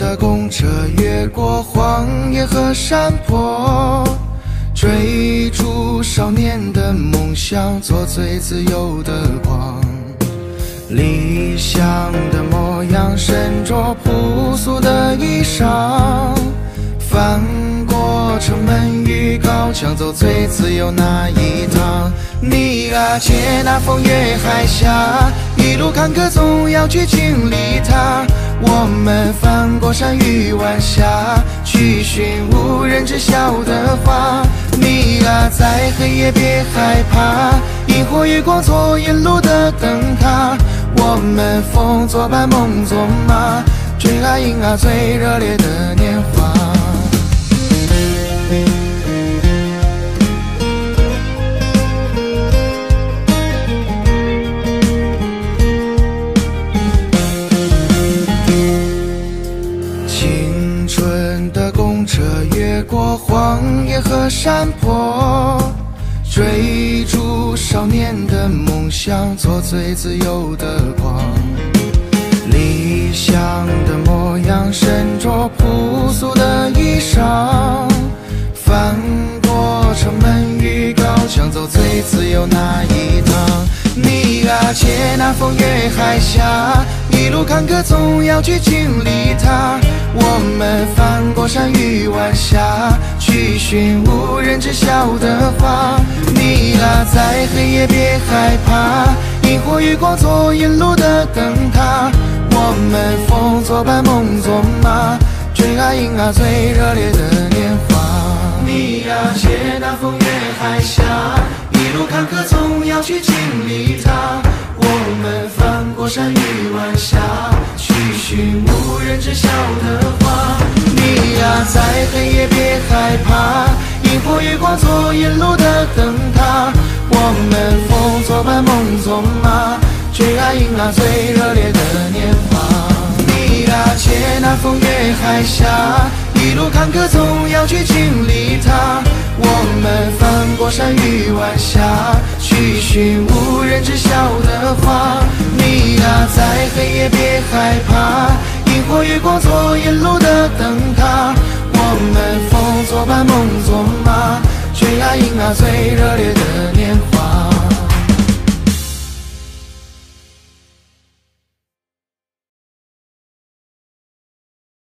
的公车越过荒野和山坡，追逐少年的梦想，做最自由的光。理想的模样，身着朴素的衣裳，翻过城门与高墙，走最自由那一趟。你啊，借那风越海峡，一路坎坷总要去经历它。我们翻过山与晚霞，去寻无人知晓的花。你啊，在黑夜别害怕，萤火月光做引路的灯塔。我们风作伴，梦作马，追啊迎啊最热烈的车越过荒野和山坡。追逐少年的梦想，做最自由的光。理想的模样，身着朴素的衣裳，翻过城门与高墙，走最自由那一趟。你啊，借那风越海峡，一路坎坷总要去经历它。我们翻过山与晚霞，去寻无人知晓的花。你啊，在黑夜别害怕，萤火月光做引路的灯塔。我们风作伴，梦作马，追啊迎啊最热烈的年华。你啊，借那风越海峡，一路坎坷总要去经历它。我们翻山与晚霞，去寻无人知晓的花。你啊，在黑夜别害怕，萤火月光做引路的灯塔。我们风作伴，梦作马，追啊迎啊最热烈的年华。你啊，借那风越海峡，一路坎坷总要去经历它。我们翻过山与晚霞，去寻无人知晓的花。你啊，在黑夜别害怕，萤火月光做引路的灯塔。我们风作伴，梦作马，追啊迎啊最热烈的。